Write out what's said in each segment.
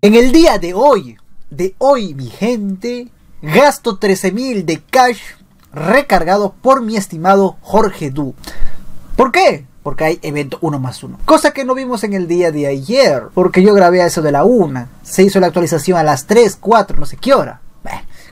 En el día de hoy, de hoy mi gente, gasto 13.000 de cash recargado por mi estimado Jorge Du. ¿Por qué? Porque hay evento 1 más 1. Cosa que no vimos en el día de ayer. Porque yo grabé a eso de la 1. Se hizo la actualización a las 3, 4, no sé qué hora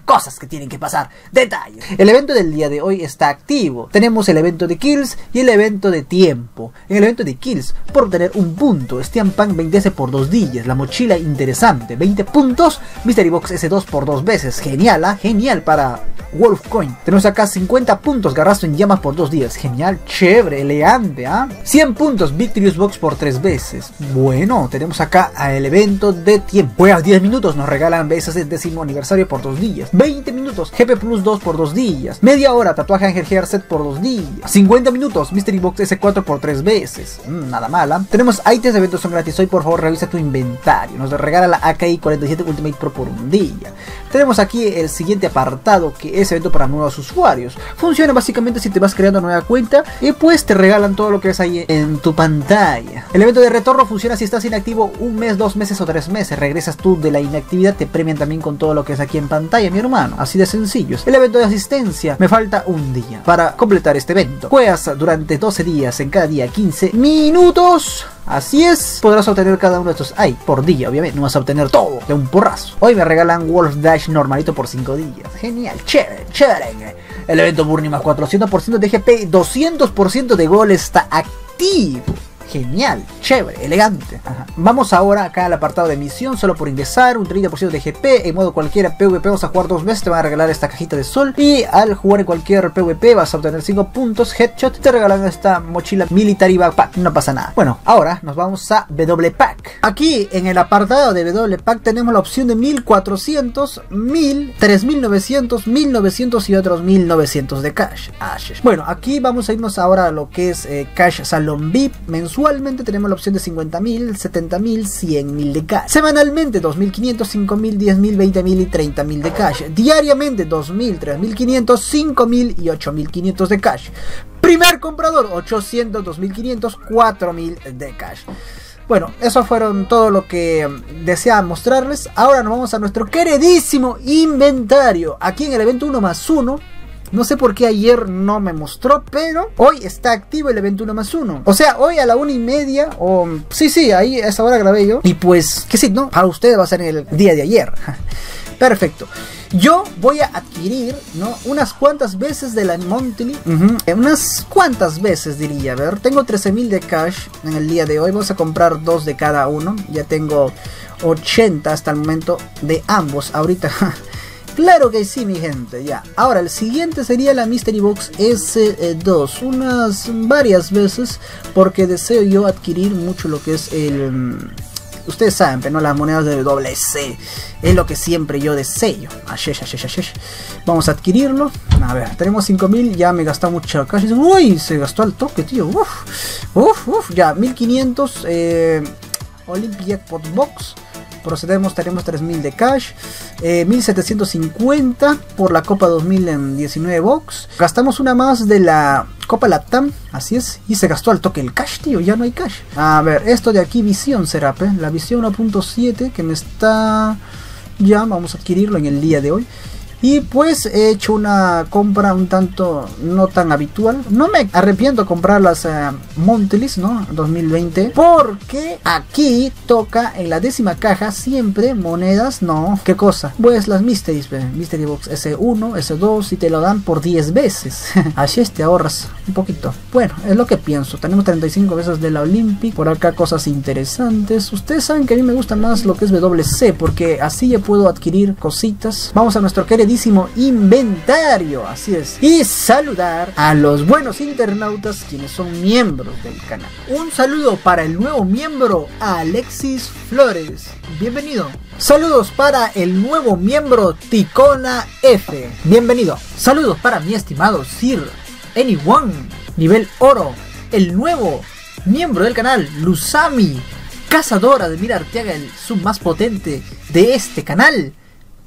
cosas que tienen que pasar, detalles. El evento del día de hoy está activo. Tenemos el evento de kills y el evento de tiempo. En el evento de kills, por obtener un punto, Steam Punk 20S por dos días, la mochila interesante, 20 puntos, Mystery Box S2 por dos veces, genial, ¿ah? genial para Wolf Coin. Tenemos acá 50 puntos, garrazo en llamas por dos días, genial, chévere, elegante, ¿ah? 100 puntos, Victorious Box por tres veces. Bueno, tenemos acá el evento de tiempo. Juegas 10 minutos, nos regalan veces el décimo aniversario por dos días. 20 minutos, GP Plus 2 por 2 días. Media hora, tatuaje Angel Hair Set por 2 días. 50 minutos, Mystery Box S4 por 3 veces. Mm, nada mala. Tenemos ítems de eventos son gratis hoy, por favor revisa tu inventario. Nos regala la AKI 47 Ultimate Pro por un día. Tenemos aquí el siguiente apartado que es evento para nuevos usuarios. Funciona básicamente si te vas creando nueva cuenta y pues te regalan todo lo que es ahí en tu pantalla. El evento de retorno funciona si estás inactivo un mes, dos meses o tres meses. Regresas tú de la inactividad, te premian también con todo lo que es aquí en pantalla, mi hermano. Así de sencillos. El evento de asistencia, me falta un día para completar este evento. Juegas durante 12 días, en cada día 15 minutos. Así es, podrás obtener cada uno de estos. Ay, por día, obviamente, no vas a obtener todo de un porrazo. Hoy me regalan Wolf Dash normalito por 5 días. Genial, chévere, chévere. El evento Burning más 400% de GP, 200% de gol está activo genial, chévere, elegante. Vamos ahora acá al apartado de misión, solo por ingresar, un 30% de GP, en modo cualquiera PvP vas a jugar dos veces, te van a regalar esta cajita de sol y al jugar en cualquier PvP vas a obtener 5 puntos, headshot, te regalan esta mochila military backpack, no pasa nada. Bueno, ahora nos vamos a W Pack. Aquí en el apartado de W Pack tenemos la opción de 1400, 1000, 3900, 1900 y otros 1900 de cash. Bueno, aquí vamos a irnos ahora a lo que es eh, cash salon VIP mensual Mensualmente tenemos la opción de 50.000, 70.000, 100.000 de cash. Semanalmente 2.500, 5.000, 10.000, 20.000 y 30.000 de cash. Diariamente 2.000, 3.500, 5.000 y 8.500 de cash. Primer comprador 800, 2.500, 4.000 de cash. Bueno, eso fueron todo lo que deseaba mostrarles. Ahora nos vamos a nuestro queridísimo inventario. Aquí en el evento 1 más 1 no sé por qué ayer no me mostró, pero hoy está activo el evento 1 más 1. O sea, hoy a la una y media, o sí, sí, ahí a esa hora grabé yo. Y pues, qué sí, ¿no? Para ustedes va a ser el día de ayer. Perfecto. Yo voy a adquirir, ¿no? Unas cuantas veces de la Monthly. Unas cuantas veces diría. A ver, tengo 13.000 de cash en el día de hoy. Vamos a comprar dos de cada uno. Ya tengo 80 hasta el momento de ambos. Ahorita Claro que sí, mi gente, ya. Ahora, el siguiente sería la Mystery Box S2. Unas varias veces, porque deseo yo adquirir mucho lo que es el... Mm, ustedes saben, pero no las monedas de WC. Es lo que siempre yo deseo. Vamos a adquirirlo. A ver, tenemos 5000. Ya me gastado mucha cash. Uy, se gastó al toque, tío. Uf, uf, uf. Ya, 1500. Eh, Olympia Pot Box procedemos, tenemos 3000 de cash, 1750 eh, por la Copa 2019 Box. Gastamos una más de la Copa Latam, así es, y se gastó al toque el cash, tío, ya no hay cash. A ver, esto de aquí, visión Serape, la visión 1.7 que me está. Ya, vamos a adquirirlo en el día de hoy. Y pues he hecho una compra un tanto no tan habitual. No me arrepiento comprar las uh, ¿no? 2020. Porque aquí toca en la décima caja siempre monedas, no. ¿Qué cosa? Pues las Mysteries, Mystery Box S1, S2 y te lo dan por 10 veces. Así es, te ahorras un poquito. Bueno, es lo que pienso. Tenemos 35 veces de la Olympic. Por acá cosas interesantes. Ustedes saben que a mí me gusta más lo que es WC porque así ya puedo adquirir cositas. Vamos a nuestro querido inventario, así es. Y saludar a los buenos internautas quienes son miembros del canal. Un saludo para el nuevo miembro Alexis Flores. Bienvenido. Saludos para el nuevo miembro Ticona F. Bienvenido. Saludos para mi estimado Sir Anyone. Nivel oro. El nuevo miembro del canal Lusami. Cazadora de Mira Arteaga, el sub más potente de este canal.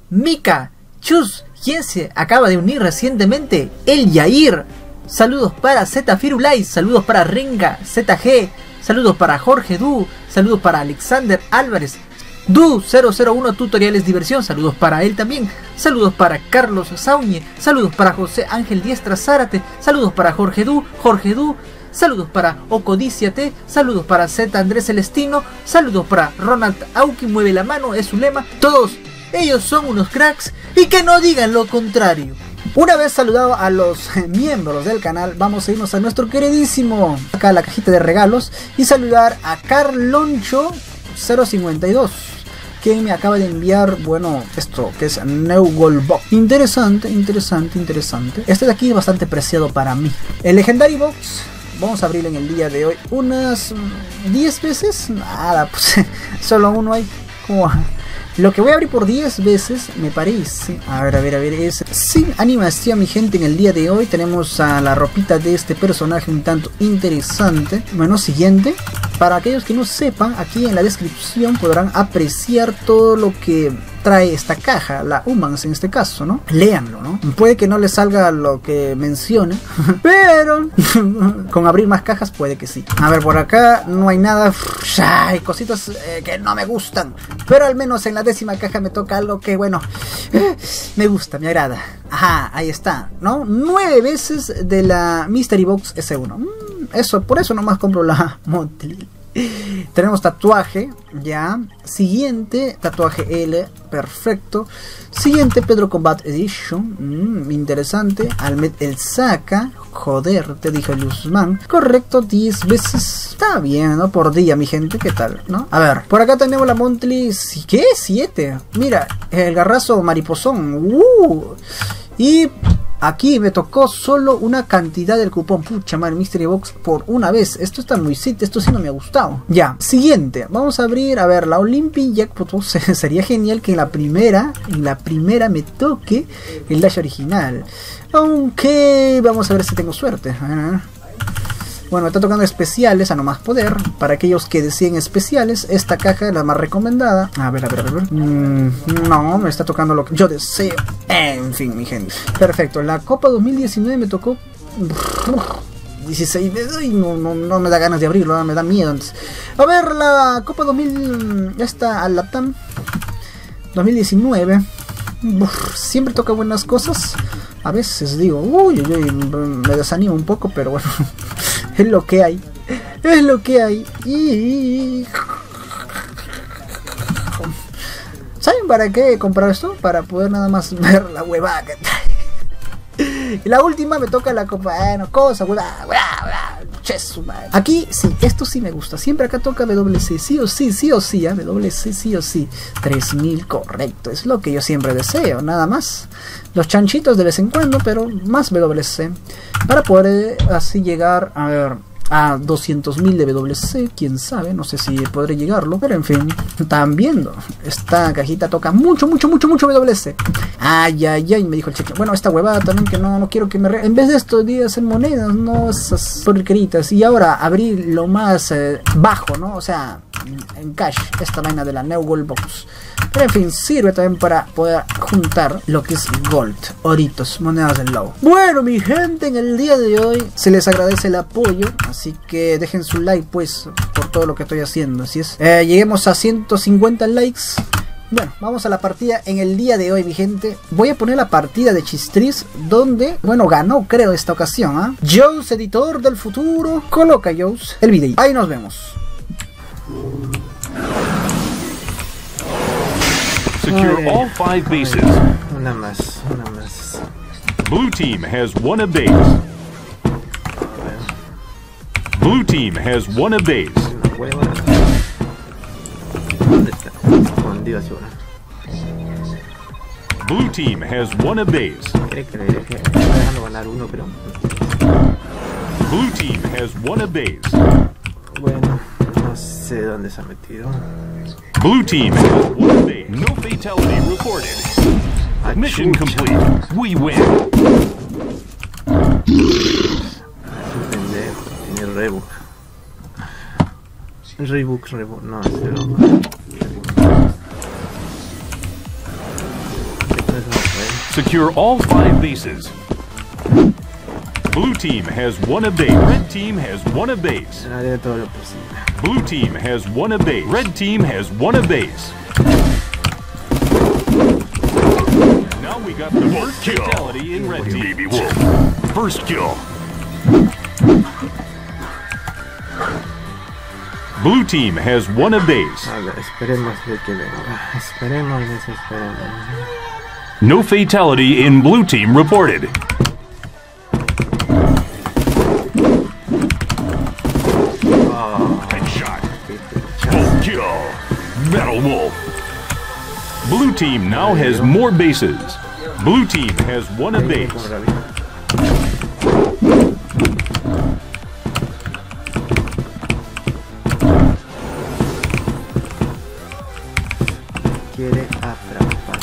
Mika Chus, ¿quién se acaba de unir recientemente? El Yair. Saludos para Z Firulais, saludos para Renga ZG, saludos para Jorge Du, saludos para Alexander Álvarez, Du001 Tutoriales Diversión, saludos para él también, saludos para Carlos Sauñe, saludos para José Ángel Diestra Zárate, saludos para Jorge Du, Jorge Du, saludos para Ocodiciate, saludos para Z Andrés Celestino, saludos para Ronald Auki Mueve la Mano, es su lema, todos ellos son unos cracks y que no digan lo contrario. Una vez saludado a los miembros del canal, vamos a irnos a nuestro queridísimo acá la cajita de regalos y saludar a Carloncho 052 quien me acaba de enviar, bueno, esto que es New Gold Box. Interesante, interesante, interesante. Este de aquí es bastante preciado para mí. El Legendary Box vamos a abrir en el día de hoy unas 10 veces. Nada, pues solo uno hay. Como lo que voy a abrir por 10 veces, me parece. A ver, a ver, a ver. Es sin animación, mi gente. En el día de hoy tenemos a la ropita de este personaje un tanto interesante. Bueno, siguiente. Para aquellos que no sepan, aquí en la descripción podrán apreciar todo lo que trae esta caja, la Humans en este caso, ¿no? Léanlo, ¿no? Puede que no les salga lo que mencione, pero con abrir más cajas puede que sí. A ver, por acá no hay nada, hay cositas eh, que no me gustan, pero al menos en la décima caja me toca algo que, bueno, me gusta, me agrada. Ajá, ahí está, ¿no? Nueve veces de la Mystery Box S1. Mm, eso, por eso nomás compro la Motley. Tenemos tatuaje, ya. Siguiente, tatuaje L, perfecto. Siguiente, Pedro Combat Edition, mm, interesante. Almet el Saca, joder, te dije Luzman. Correcto, 10 veces. Está bien, ¿no? Por día, mi gente, ¿qué tal? ¿No? A ver, por acá tenemos la Monthly. ¿Qué? 7. Mira, el garrazo mariposón. Uh. Y Aquí me tocó solo una cantidad del cupón. Pucha madre, Mystery Box por una vez. Esto está muy sit, esto sí no me ha gustado. Ya, siguiente. Vamos a abrir, a ver, la Olympic Jackpot. Sería genial que en la primera, en la primera me toque el Dash original. Aunque vamos a ver si tengo suerte. Bueno, me está tocando especiales a no más poder. Para aquellos que deseen especiales, esta caja es la más recomendada. A ver, a ver, a ver. Mm, no, me está tocando lo que yo deseo. En fin, mi gente. Perfecto. La Copa 2019 me tocó... 16 veces y no, no, me da ganas de abrirlo, me da miedo. A ver, la Copa 2000, esta al Latam 2019, siempre toca buenas cosas. A veces digo, uy, uy, me desanimo un poco, pero bueno, es lo que hay. Es lo que hay. Y... ¿Saben para qué comprar esto? Para poder nada más ver la huevada que y la última me toca la copa, bueno, cosa, huevada, Aquí sí, esto sí me gusta. Siempre acá toca WC, sí o sí, sí o sí, ¿eh? WC sí o sí. 3000, correcto. Es lo que yo siempre deseo, nada más. Los chanchitos de vez en cuando, pero más WC. Para poder eh, así llegar a ver a 200.000 de WC, quién sabe, no sé si podré llegarlo, pero en fin, están viendo. Esta cajita toca mucho, mucho, mucho, mucho WC. Ay, ay, ay, me dijo el cheque. Bueno, esta huevada también que no, no quiero que me... En vez de estos días en monedas, no esas porqueritas. Y ahora abrir lo más eh, bajo, ¿no? O sea, en cash, esta vaina de la New Gold Box. Pero en fin, sirve también para poder juntar lo que es gold, oritos, monedas del lobo. Bueno, mi gente, en el día de hoy se les agradece el apoyo. Así que dejen su like, pues, por todo lo que estoy haciendo. Así es. Eh, lleguemos a 150 likes. Bueno, vamos a la partida en el día de hoy, mi gente. Voy a poner la partida de Chistris, donde, bueno, ganó, creo, esta ocasión, ¿ah? Jones, editor del futuro. Coloca, Jones, el video. Ahí nos vemos. Secure all five bases. Una más, una más. Blue team has one a base. Blue team has one a base. Blue team has one a base. Blue team has one a base. No sé dónde se ha metido. Blue team. No fatality reported. Ah, Mission complete. We win. pendejo, tiene rebook. Rebook, rebook, no, es rebook. Secure all five bases. Blue team has one a base. Red team has one a base. Haré todo lo posible. Blue team has one a base. Red team has one a base. Now we got the first kill. fatality in red team. Baby Wolf. First kill. Blue team has one a base. Esperemos que venga. Esperemos. No fatality in blue team reported. Headshot. Full kill. Metal Wolf. Blue team now has more bases. Blue team has one a base. como rabia. Quiere atrapar.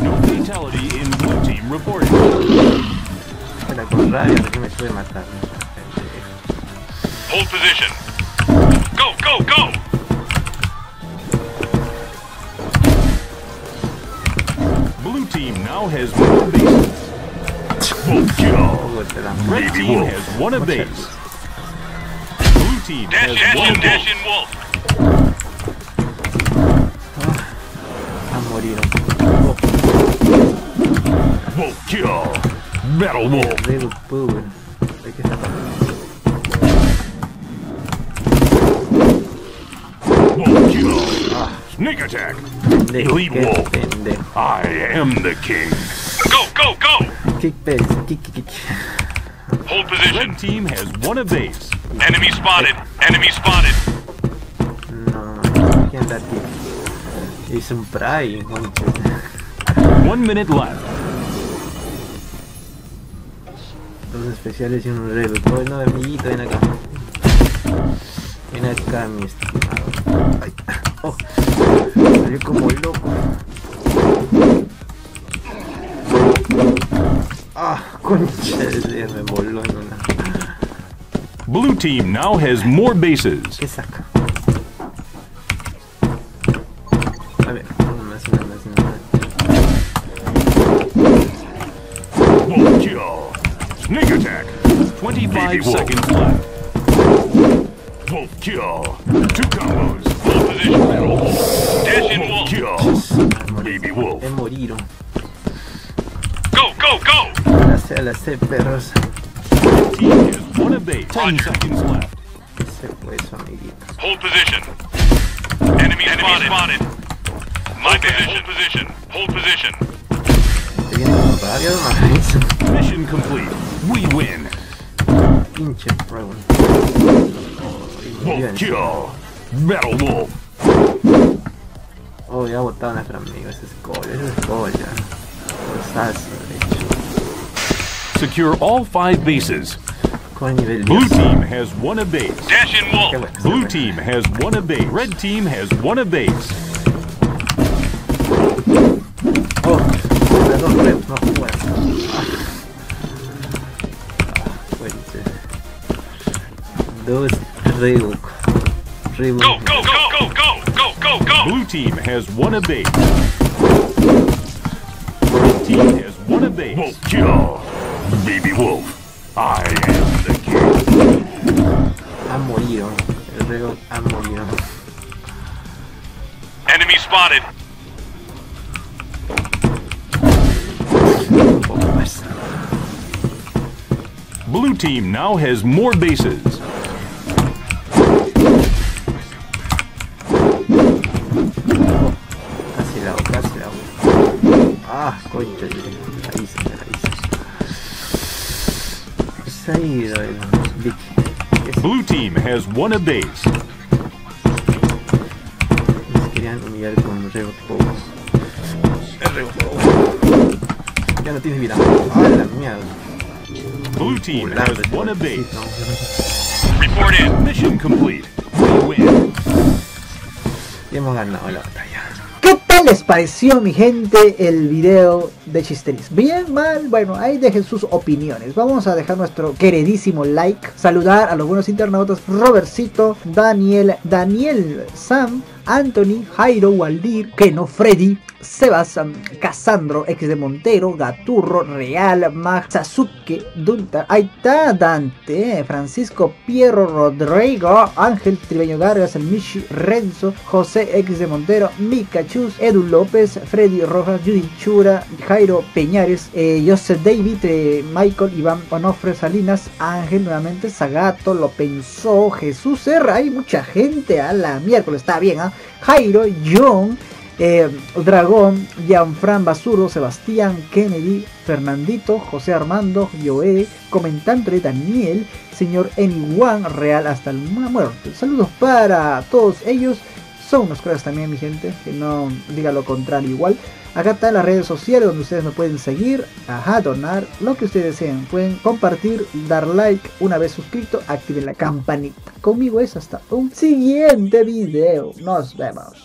No fatality in blue team reported. Hold position. Go, go, go. Blue team now has more bases. Full kill. Luego te la Red Baby team Wolf. has one a base. Blue team has one Dash a in, base. Wolf. a morir. Wolf kill. Metal Wolf. Red Bull. Kill. Sneak attack. Elite qué Wolf. pendejo. I am the king. Go, go, go. Kick base, kick, kick, kick. Hold position. Red team has one a base. Enemy spotted. Enemy spotted. No, no, ¿quién da kick? Es un pry, concha. One minute left. Dos especiales y un red. Oh, no, amiguito, ven acá. Ven acá, mi estimado. Ay. Oh. Salió como loco. Ah, concha de me voló en una. Blue team now has more bases. ¿Qué saca? A ver, una más, una más, una más. Wolf kill. Sneak attack. 25 seconds left. Wolf kill. Two combos. Hold position. Metal Wolf. Dash in Wolf. Kill. Baby Wolf. Me moriron. Go, go, go. A la C, a la C, perros. Team has one a base. 10 seconds left. Ese fue su amiguito. Hold position. Enemy, spotted. spotted. My position. Hold position. Hold position. Te viene con rabia, no Mission complete. We win. Pinche Raven. Wolf kill. Metal Wolf. Oh, ya botaron a nuestro amigo. Ese es gol, ese es gol ya. Gozazo, de hecho. Secure all five bases. Con nivel Blue 10. team has one a base. Dash in Qué Wolf. bueno, qué Blue bueno. team has one a base. Red team has one a base. Oh, las dos reps, no juegan. Ah. Ah, fuerte. Dos Reebok. Reebok. Go, go, go, go, go, go, go, go. Blue team has one a base. Red team has one a base. Wolf kill. Baby Wolf. I am the king. Han morido. El Reebok ha morido. Enemy spotted. Un poco más. Blue team now has more bases. Ah, concha. La hice, la hice. Se ha ido el Vic. Es- Blue team has one a base. Nos querían humillar con Reebok Pogo. El Reebok Pogo. Ya no tienes vida. Ah, la mierda. Blue team has one a base. Report in. Mission complete. We win. Y hemos ganado la batalla. ¿Qué tal les pareció mi gente el video de Chisteris? ¿Bien? ¿Mal? Bueno, ahí dejen sus opiniones. Vamos a dejar nuestro queridísimo like. Saludar a los buenos internautas Robertcito, Daniel, Daniel, Sam, Anthony, Jairo, Waldir, Keno, Freddy, Sebas Casandro, ex de Montero, Gaturro, Real, Mag, Sasuke, Dunta, ahí está Dante, Francisco Pierro Rodrigo, Ángel Tribeño Vargas, el Michi Renzo, José ex de Montero, Mikachus, Edu López, Freddy Rojas, Judy Chura, Jairo Peñares, eh, Joseph David, eh, Michael, Iván Onofre Salinas, Ángel nuevamente, Zagato, lo pensó, Jesús Serra, hay mucha gente a la miércoles, está bien, ¿ah? Jairo, John, eh, Dragón, Gianfran Basuro, Sebastián, Kennedy, Fernandito, José Armando, Joe, comentante Daniel, señor Anyone, Real hasta la muerte. Saludos para todos ellos. Son unos cracks también, mi gente, que no diga lo contrario igual. Acá están las redes sociales donde ustedes me pueden seguir, ajá, donar, lo que ustedes deseen. Pueden compartir, dar like, una vez suscrito, activen la campanita. Conmigo es hasta un siguiente video. Nos vemos.